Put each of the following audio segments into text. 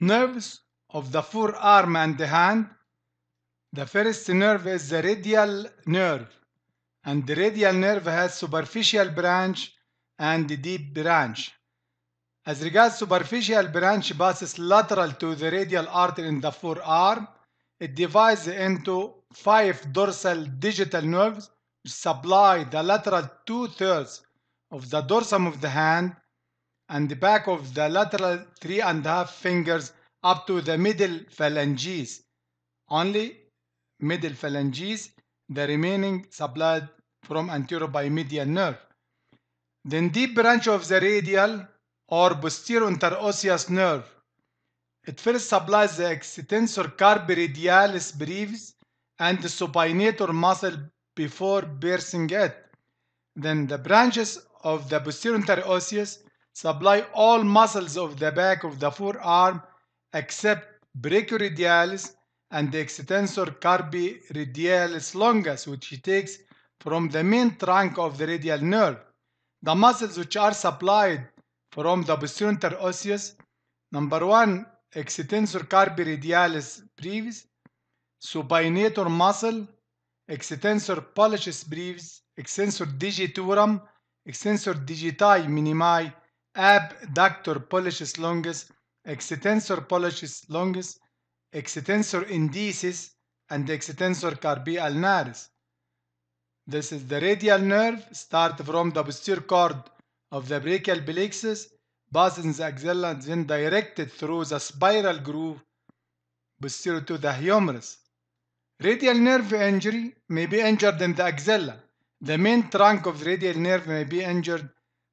nerves of the forearm and the hand. The first nerve is the radial nerve, and the radial nerve has superficial branch and deep branch. As regards superficial branch passes lateral to the radial artery in the forearm, it divides into five dorsal digital nerves which supply the lateral two-thirds of the dorsum of the hand and the back of the lateral three and a half fingers up to the middle phalanges. Only middle phalanges, the remaining supplied from anterior by median nerve. Then deep branch of the radial or posterior interosseous nerve. It first supplies the extensor carpi radialis brevis and the supinator muscle before piercing it. Then the branches of the posterior interosseous supply all muscles of the back of the forearm except brachioradialis and the extensor carpi radialis longus which it takes from the main trunk of the radial nerve. The muscles which are supplied from the posterior interosseous number one extensor carpi radialis brevis supinator muscle extensor pollicis brevis extensor digitorum extensor digiti minimi abductor pollicis longus extensor pollicis longus extensor indicis and extensor carpi ulnaris this is the radial nerve start from the posterior cord of the brachial plexus passing the axilla then directed through the spiral groove posterior to the humerus. Radial nerve injury may be injured in the axilla. The main trunk of the radial nerve may be injured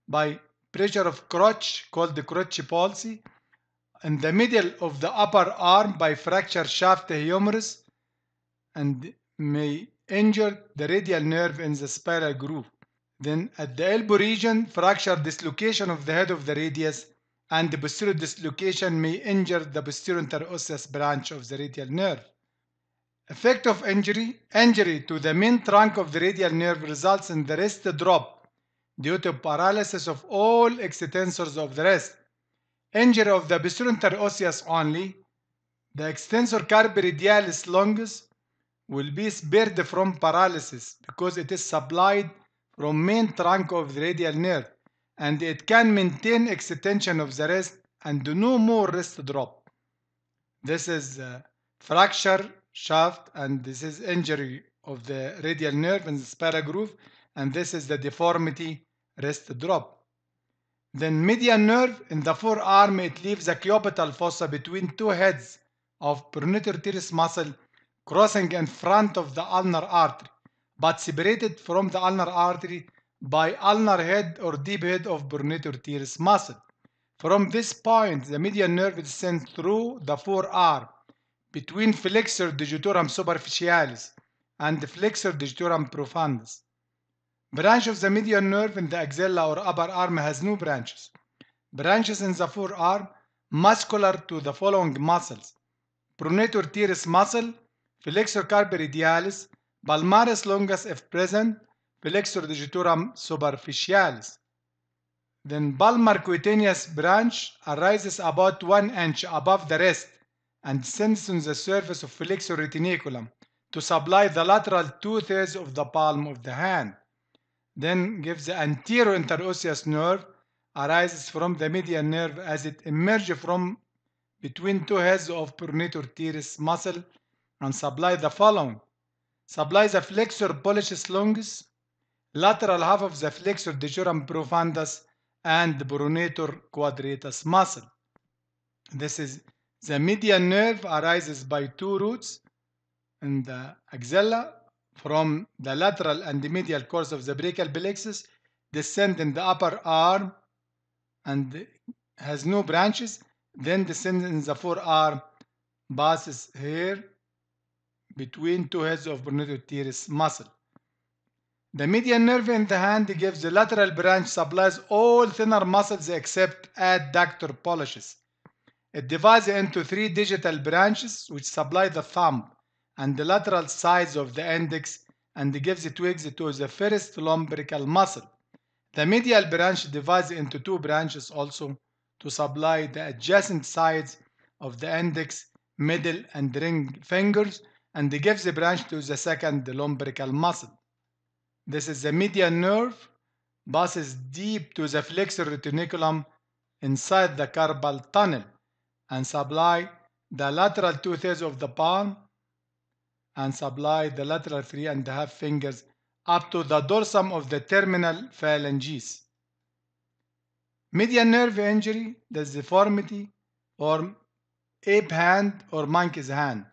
by pressure of crutch called the crutch palsy in the middle of the upper arm by fracture shaft humerus and may injure the radial nerve in the spiral groove. Then at the elbow region, fracture dislocation of the head of the radius and the posterior dislocation may injure the posterior interosseous branch of the radial nerve. Effect of injury Injury to the main trunk of the radial nerve results in the wrist drop due to paralysis of all extensors of the wrist. Injury of the posterior interosseous only. The extensor carpi radialis longus will be spared from paralysis because it is supplied from main trunk of the radial nerve and it can maintain extension of the wrist and do no more wrist drop. This is fracture shaft and this is injury of the radial nerve in the spiral groove and this is the deformity wrist drop. Then median nerve in the forearm it leaves the cubital fossa between two heads of pronator teres muscle crossing in front of the ulnar artery but separated from the ulnar artery by ulnar head or deep head of pronator teres muscle. From this point, the median nerve is sent through the forearm between flexor digitorum superficialis and flexor digitorum profundus. Branch of the median nerve in the axilla or upper arm has no branches. Branches in the forearm muscular to the following muscles. Pronator teres muscle, flexor carpi radialis, palmaris longus if present, flexor digitorum superficialis. Then palmar cutaneous branch arises about one inch above the wrist and descends on the surface of flexor retinaculum to supply the lateral two-thirds of the palm of the hand. Then gives the anterior interosseous nerve arises from the median nerve as it emerges from between two heads of pronator teres muscle and supply the following. Supply the flexor pollicis longus, lateral half of the flexor digitorum profundus and pronator quadratus muscle. This is the median nerve arises by two roots in the axilla from the lateral and the medial cords of the brachial plexus, descend in the upper arm and has no branches, then descends in the forearm, passes here between two heads of pronator teres muscle. The median nerve in the hand gives the lateral branch supplies all thenar muscles except adductor pollicis. It divides into three digital branches which supply the thumb and the lateral sides of the index and gives twigs to the first lumbrical muscle. The medial branch divides into two branches also to supply the adjacent sides of the index, middle, and ring fingers and gives the branch to the second lumbrical muscle. This is the median nerve, passes deep to the flexor retinaculum inside the carpal tunnel and supply the lateral two-thirds of the palm and supply the lateral three and a half fingers up to the dorsum of the terminal phalanges. Median nerve injury, the deformity, or ape hand or monkey's hand.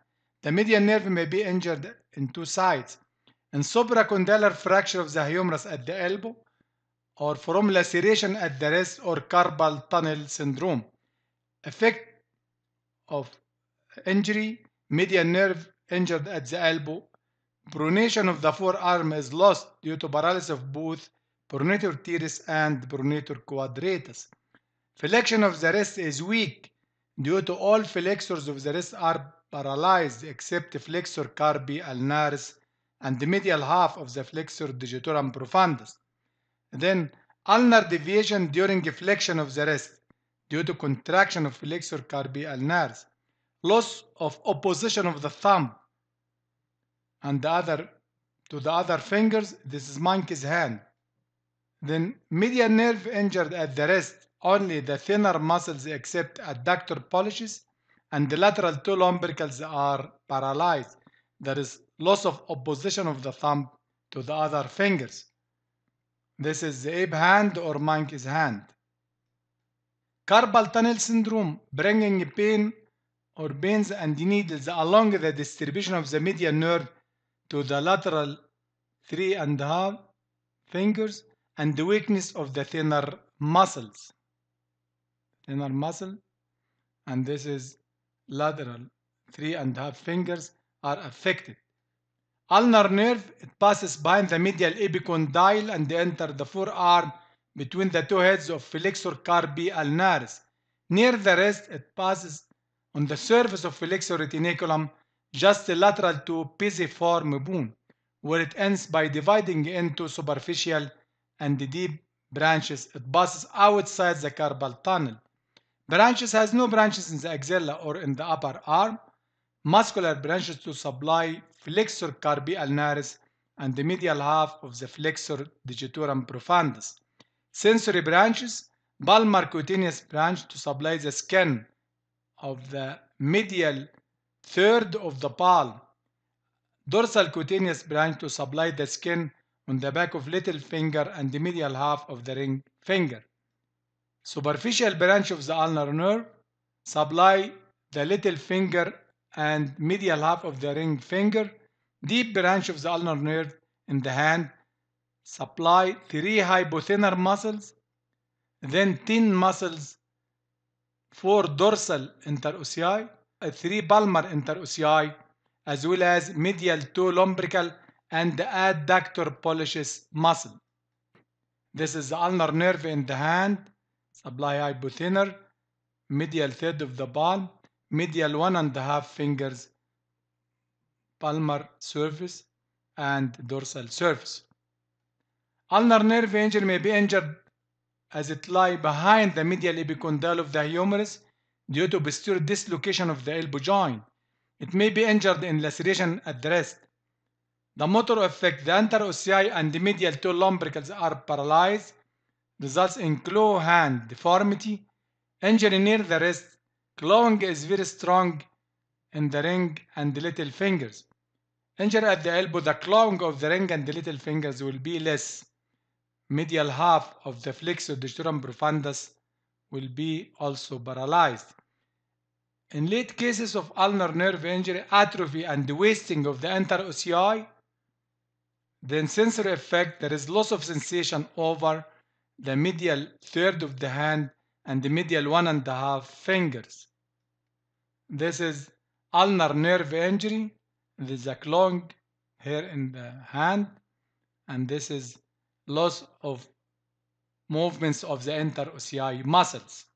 The median nerve may be injured in two sides. In supracondylar fracture of the humerus at the elbow, or from laceration at the wrist or carpal tunnel syndrome. Effect of injury, median nerve injured at the elbow. Pronation of the forearm is lost due to paralysis of both pronator teres and pronator quadratus. Flexion of the wrist is weak due to all flexors of the wrist are paralyzed except flexor carpi ulnaris and the medial half of the flexor digitorum profundus. Then ulnar deviation during flexion of the wrist due to contraction of flexor carpi ulnaris. Loss of opposition of the thumb and the other to the other fingers. This is monkey's hand. Then median nerve injured at the wrist. Only the thenar muscles except adductor pollicis and the lateral two lumbricals are paralyzed. There is loss of opposition of the thumb to the other fingers. This is the ape hand or monkey's hand. Carpal tunnel syndrome bringing pain or pains and needles along the distribution of the median nerve to the lateral three and a half fingers and the weakness of the thenar muscles. Thenar muscle and this is lateral three and a half fingers are affected. Ulnar nerve, it passes behind the medial epicondyle and enter the forearm between the two heads of flexor carpi ulnaris. Near the wrist, it passes on the surface of flexor retinaculum just lateral to pisiform bone, where it ends by dividing into superficial and deep branches. It passes outside the carpal tunnel. Branches has no branches in the axilla or in the upper arm. Muscular branches to supply flexor carpi ulnaris and the medial half of the flexor digitorum profundus. Sensory branches, palmar cutaneous branch to supply the skin of the medial third of the palm. Dorsal cutaneous branch to supply the skin on the back of little finger and the medial half of the ring finger. Superficial branch of the ulnar nerve supply the little finger and medial half of the ring finger. Deep branch of the ulnar nerve in the hand supply three hypothenar muscles, then 10 muscles, four dorsal interossei, three palmar interossei, as well as medial two lumbrical and adductor pollicis muscle. This is the ulnar nerve in the hand, supply hypothenar, medial third of the palm, medial one and a half fingers, palmar surface, and dorsal surface. Ulnar nerve injury may be injured as it lie behind the medial epicondyle of the humerus due to posterior dislocation of the elbow joint. It may be injured in laceration at the wrist. The motor effect, the interossei and the medial two lumbricals are paralyzed, results in claw hand deformity, injury near the wrist, clawing is very strong in the ring and the little fingers. Injury at the elbow, the clawing of the ring and the little fingers will be less. Medial half of the flexor digitorum profundus will be also paralyzed. In late cases of ulnar nerve injury, atrophy, and wasting of the interossei, then sensory effect, there is loss of sensation over the medial third of the hand and the medial one and a half fingers. This is ulnar nerve injury. This is a clawing here in the hand, and this is loss of movements of the interossei muscles.